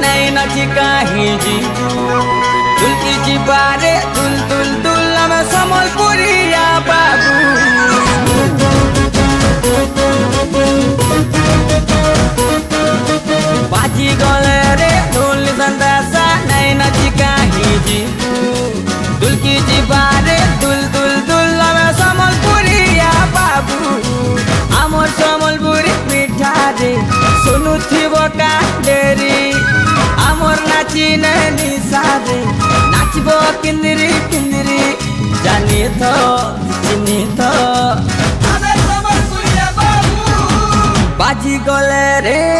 नाही नची काही जी तुलतीची बारे तुल तुल तुल समलपुरी या बाबू बाजी गले रे ढोल संदासा नाही नची काही जी तुलतीची बारे तुल तुल तुल समलपुरी या बाबू আমার সমলপুরি পিঠা রে শুনুথিব কা ডেরি নাচিন নিসারে নাচব কিন্দিরি কিন্দিরি জানি তো চিনি তো বাজি গলে রে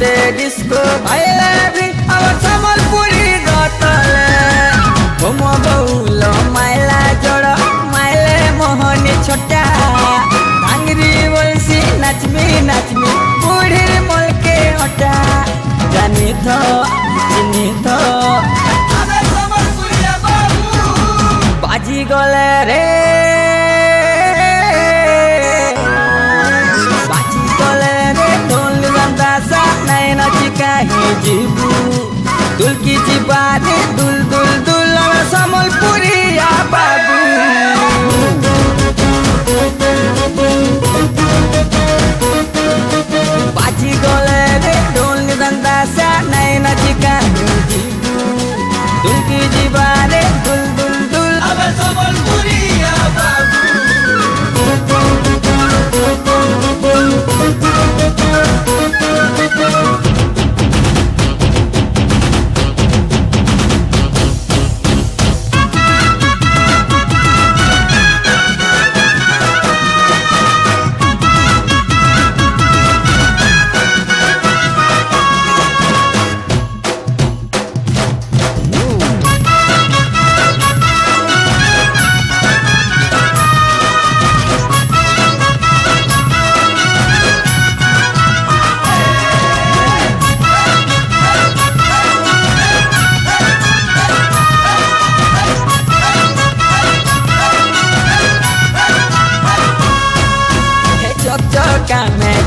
তে ডিস্কো ভাইলে ভি আমার সমলপুরি রতলে হোম বউল মাইলা জড় মাইলে মোহনী ছোটা। ভাঙরি বলছি নাচবি নাচবি বুড়ির মলকে হটা। জানি তো চিনি তো। বাজি গলে রে जीव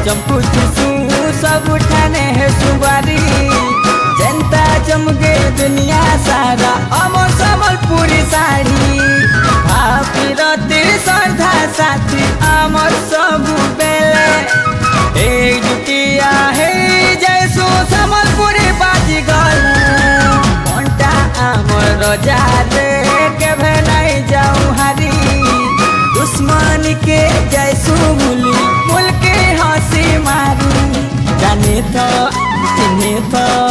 चमकू चुसू सब उठाने है सुबारी जनता चमके दुनिया सारा अमर समलपुरी साड़ी भापी रति श्रद्धा साथी अमर सबु बेले। एक जुटिया है, जैसो समलपुरी बाजी गल। घंटा अमर रजा रे के नहीं जाऊँ हारी। दुश्मन के जैसू भूल Pau.